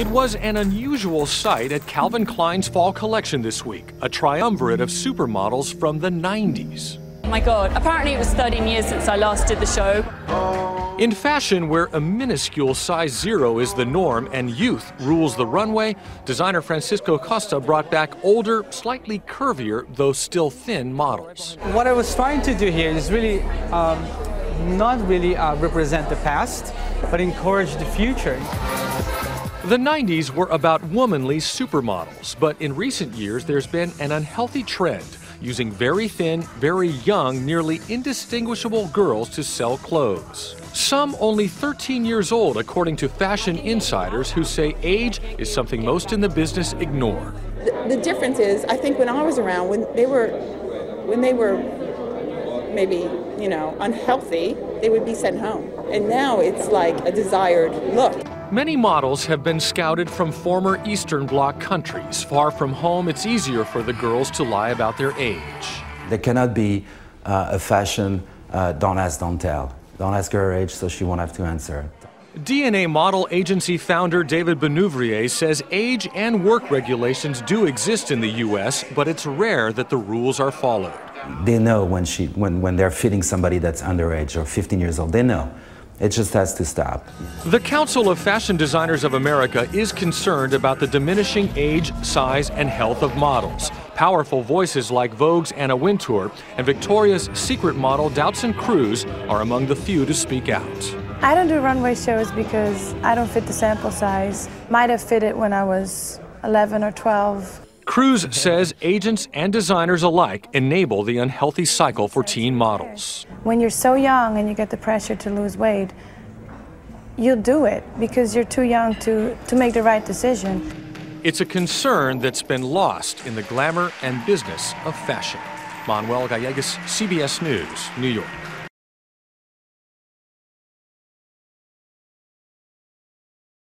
It was an unusual sight at Calvin Klein's fall collection this week, a triumvirate of supermodels from the 90s. Oh my god, apparently it was 13 years since I last did the show. In fashion, where a minuscule size zero is the norm and youth rules the runway, designer Francisco Costa brought back older, slightly curvier, though still thin models. What I was trying to do here is really um, not really uh, represent the past, but encourage the future. The 90s were about womanly supermodels, but in recent years there's been an unhealthy trend using very thin, very young, nearly indistinguishable girls to sell clothes. Some only 13 years old, according to fashion insiders who say age is something most in the business ignore. The, the difference is, I think when I was around, when they were, when they were maybe, you know, unhealthy, they would be sent home. And now it's like a desired look. Many models have been scouted from former Eastern Bloc countries. Far from home, it's easier for the girls to lie about their age. There cannot be uh, a fashion uh, don't ask, don't tell. Don't ask her age so she won't have to answer. DNA model agency founder David Bonnouvrier says age and work regulations do exist in the U.S., but it's rare that the rules are followed. They know when, she, when, when they're fitting somebody that's underage or 15 years old. They know. It just has to stop. The Council of Fashion Designers of America is concerned about the diminishing age, size, and health of models. Powerful voices like Vogue's Anna Wintour and Victoria's secret model Doutzen Kroes are among the few to speak out. I don't do runway shows because I don't fit the sample size. Might have fit it when I was 11 or 12. Kroes says agents and designers alike enable the unhealthy cycle for teen models. When you're so young and you get the pressure to lose weight, you'll do it because you're too young to, to make the right decision. It's a concern that's been lost in the glamour and business of fashion. Manuel Gallegos, CBS News, New York.